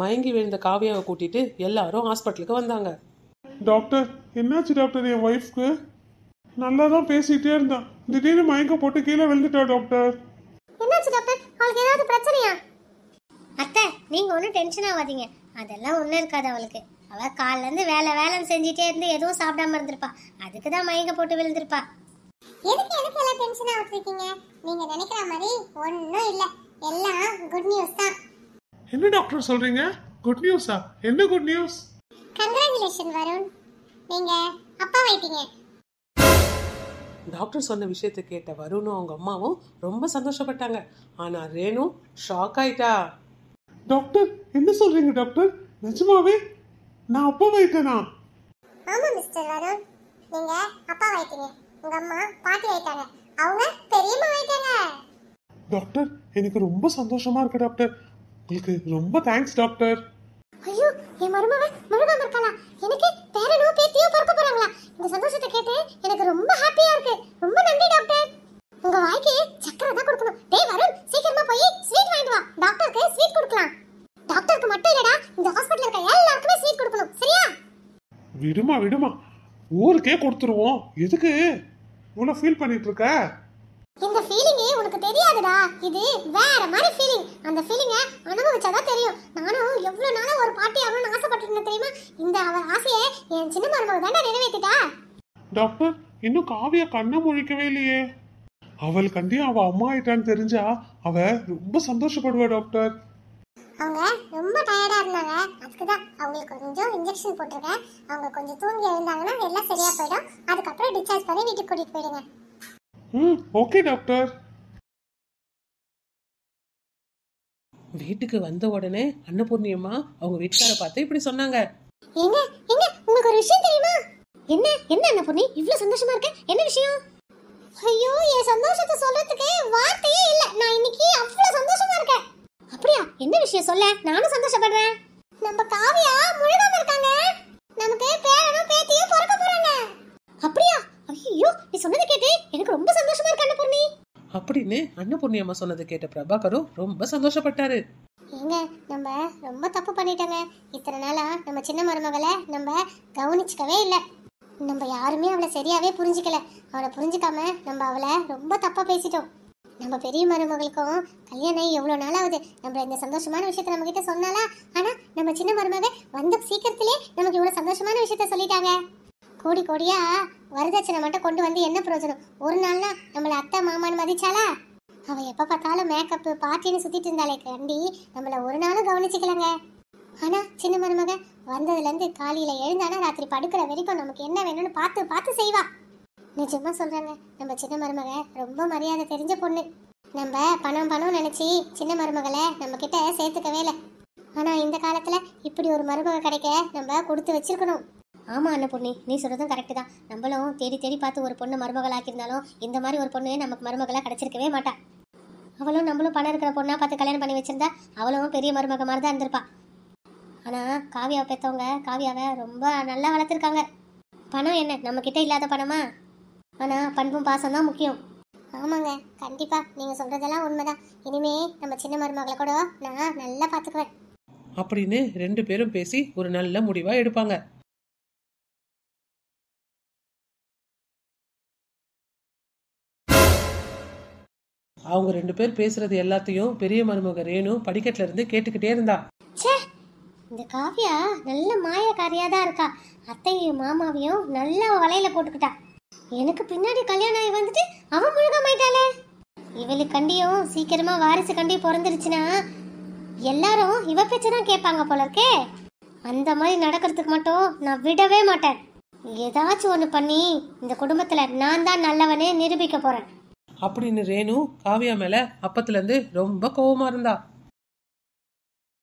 மயங்கி விழுந்த காவியாவை கூட்டிட்டு எல்லாரும் ஹாஸ்பிட்டலுக்கு வந்தாங்க. டாக்டர் என்னாச்சு டாக்டர் என் ஒய்ஃப்க்கு? நல்லா தான் பேசிக்கிட்டே இருந்தான். திடீர்னு மயக்க போட்டு கீழே விழுந்துட்டா டாக்டர். என்னாச்சு டாக்டர்? அவளுக்கு ஏதாவது பிரச்சனையா? அத்தை நீங்க ஒன்றும் டென்ஷன் ஆகாதீங்க. அதெல்லாம் ஒன்றும் இருக்காது அவளுக்கு. அவ காலைல இருந்து வேலை வேலைன்னு செஞ்சுட்டே இருந்து எதுவும் சாப்பிடாம இருந்திருப்பா. அதுக்கு தான் மயங்க போட்டு விழுந்திருப்பா. எதுக்கு எதுக்கு எல்லாம் டென்ஷன் ஆகிட்டு இருக்கீங்க நீங்க நினைக்கிற மாதிரி ஒன்றும் இல்லை. எல்லாம் குட் நியூஸ் தான். என்ன டாக்டர் சொல்றீங்க? குட் நியூஸா என்ன குட் நியூஸ் கங்க்ராச்சுலேஷன் வருண் நீங்க அப்பா வைட்டீங்க டாக்டர் சொன்ன விஷயத்தை கேட்ட வருணும் அவங்க அம்மாவும் ரொம்ப சந்தோஷப்பட்டாங்க. ஆனா ரேணு ஷாக் ஆயிட்டா. டாக்டர் என்ன சொல்றீங்க டாக்டர் நிஜமாவே? நான் அப்பா வைத்தேனா? ஆமா மிஸ்டர் வருண். நீங்க அப்பா வைட்டீங்க உங்க அம்மா பாட்டி ஆயிட்டாங்க அவங்க பெரியம்மா ஆயிட்டாங்க டாக்டர் எனக்கு ரொம்ப சந்தோஷமா இருக்கு டாக்டர். உங்களுக்கு ரொம்ப தேங்க்ஸ் டாக்டர். ஐயோ என் மருமக முழுகாம இருக்காளா? எனக்கு பேரனோ பேத்தியோ பிறக்க போறாங்களா? இந்த சந்தோஷத்தை கேட்டு எனக்கு ரொம்ப ஹாப்பியா இருக்கு. விடுமா விடுமா. ஊருக்கே கொடுத்துருவோம். எதுக்கு? இவ்வளோ ஃபீல் பண்ணிட்டு இருக்க இந்த ஃபீலிங்கே உனக்கு தெரியாதுடா. இது வேற மாதிரி ஃபீலிங் அந்த ஃபீலிங்கை அனுபவிச்சாதான் தெரியும். நானும் எவ்வளவு நாளா ஒரு பாட்டி ஆகணும்னு ஆசைப்பட்டிருந்தேன் தெரியுமா? இந்த அவ ஆசையை என் சின்ன மருமக தாண்டா நிறைவேற்றிட்டா டாக்டர் இன்னும் காவியா கண்ணை முழிக்கவே இல்லையே. அவள் கண்டி அவ அம்மா ஆயிட்டான்னு தெரிஞ்சா அவ ரொம்ப சந்தோஷப்படுவா டாக்டர். அவங்க ரொம்ப டயர்டா இருந்தாங்க. அதுக்கு தான் அவங்களுக்கு கொஞ்சம் இன்ஜெக்ஷன் போட்டிருக்கேன். அவங்க கொஞ்சம் தூங்கி எழுந்தாங்கன்னா எல்லாம் சரியா போயிடும். அதுக்கப்புறம் டிஸ்சார்ஜ் பண்ணி வீட்டுக்கு கூட்டிட்டு போயிடுங்க. ம் ஓகே டாக்டர் வீட்டுக்கு வந்த உடனே அன்னபூர்ணி அம்மா அவங்க வீட்டுக்கார பார்த்து இப்படி சொன்னாங்க. ஏங்க ஏங்க உங்களுக்கு ஒரு விஷயம் தெரியுமா? என்ன என்ன அண்ணா பொண்ணு இவ்வளவு சந்தோஷமா இருக்க? என்ன விஷயம்? ஐயோ என் சந்தோஷத்தை சொல்றதுக்கு வார்த்தையே இல்ல நான் இன்னைக்கு அவ்வளவு சந்தோஷமா இருக்கேன் அப்படியா என்ன விஷயம் சொல்ல நானும் சந்தோஷப்படுறேன். நம்ம காவியா முழுகாம இருக்காங்க. நமக்கு பேரனும் பேத்தியும் பிறக்க போறாங்க. அப்படியா? ஐயோ நீ சொன்னதை கேட்டு எனக்கு ரொம்ப சந்தோஷமா இருக்கு அண்ணா அப்படின்னு அன்னபூர்ணி அம்மா சொன்னதை கேட்ட பிரபாகரும் ரொம்ப சந்தோஷப்பட்டாரு. ஏங்க நம்ம ரொம்ப தப்பு பண்ணிட்டோங்க. இத்தனை நாளா நம்ம சின்ன மருமகளை நம்ம கவனிச்சுக்கவே இல்லை. நம்ம யாருமே அவளை சரியாவே புரிஞ்சுக்கல. அவளை புரிஞ்சுக்காம நம்ம அவளை ரொம்ப தப்பா பேசிட்டோம். நம்ம பெரிய மருமகளுக்கும் கல்யாணம் எவ்வளோ நாள் ஆகுது? நம்ம இந்த சந்தோஷமான விஷயத்த நம்ம கிட்ட சொன்னாலா ஆனால் நம்ம சின்ன மருமக வந்த சீக்கிரத்திலே நமக்கு இவ்வளோ சந்தோஷமான விஷயத்த சொல்லிட்டாங்க. கோடி கோடியா வரதட்சணை மட்டும் கொண்டு வந்து என்ன பிரயோஜனம்? ஒரு நாள்னா நம்மள அத்தை மாமான்னு மதிச்சாலா அவள் எப்போ பார்த்தாலும் மேக்கப்பு பார்ட்டின்னு சுத்திட்டு இருந்தாலே கண்டி. நம்மளை ஒரு நாளும் கவனிச்சுக்கலங்க. ஆனால் சின்ன மருமக வந்ததுலேருந்து காலையில் எழுந்தானா ராத்திரி படுக்கிற வரைக்கும் நமக்கு என்ன வேணும்னு பார்த்து பார்த்து செய்வா. நிஜமா சொல்றாங்க நம்ம சின்ன மருமக ரொம்ப மரியாதை தெரிஞ்ச பொண்ணு. நம்ம பணம் பணம் நினைச்சு சின்ன மருமகளை நம்ம கிட்ட சேர்த்துக்கவே இல்லை. ஆனா இந்த காலத்துல இப்படி ஒரு மருமக கிடைக்க நம்ம கொடுத்து வச்சிருக்கணும். ஆமா அண்ணன் நீ சொல்றதும் கரெக்டு தான். நம்மளும் தேடி தேடி பார்த்து ஒரு பொண்ணு மருமகளாக்கியிருந்தாலும் இந்த மாதிரி ஒரு பொண்ணு நமக்கு மருமகளா கிடைச்சிருக்கவே மாட்டா. அவளும் நம்மளும் பணம் இருக்கிற பொண்ணா பார்த்து கல்யாணம் பண்ணி வச்சிருந்தா அவளும் பெரிய மருமக மாதிரி தான் இருந்திருப்பா. ஆனா காவியாவை பெற்றவங்க காவியாவை ரொம்ப நல்லா வளர்த்துருக்காங்க. பணம் என்ன நம்ம கிட்ட இல்லாத பணமா? ஆனா பண்பும் பாசம் தான் முக்கியம். ஆமாங்க. கண்டிப்பா நீங்க சொல்றதெல்லாம் உண்மைதான். இனிமே நம்ம சின்ன மருமகளை கூட நான் நல்லா பாத்துக்குவேன். அப்படின்னு ரெண்டு பேரும் பேசி ஒரு நல்ல முடிவா எடுப்பாங்க. அவங்க ரெண்டு பேர் பேசுறது எல்லாத்தையும் பெரிய மருமக ரேணு படிக்கட்டுல இருந்து கேட்டுக்கிட்டே இருந்தா. இந்த காவியா நல்ல மாயக்காரியா தான் இருக்கா. அத்தையும் மாமாவையும் நல்லா வலையில போட்டுக்கிட்டா. எனக்கு பின்னாடி கல்யாணம் ஆகி வந்துட்டு அவன் முழுகமாயிட்டாளே. இவளுக்கு கண்டியும் சீக்கிரமா வாரிசு கண்டி பிறந்துருச்சுன்னா எல்லாரும் இவ பேச்சை தான் கேட்பாங்க போல இருக்கே அந்த மாதிரி நடக்கிறதுக்கு மட்டும் நான் விடவே மாட்டேன். ஏதாச்சும் ஒன்று பண்ணி இந்த குடும்பத்துல நான் தான் நல்லவனே நிரூபிக்க போறேன். அப்படின்னு ரேணு காவியா மேல அப்பத்துல இருந்து ரொம்ப கோவமா இருந்தா.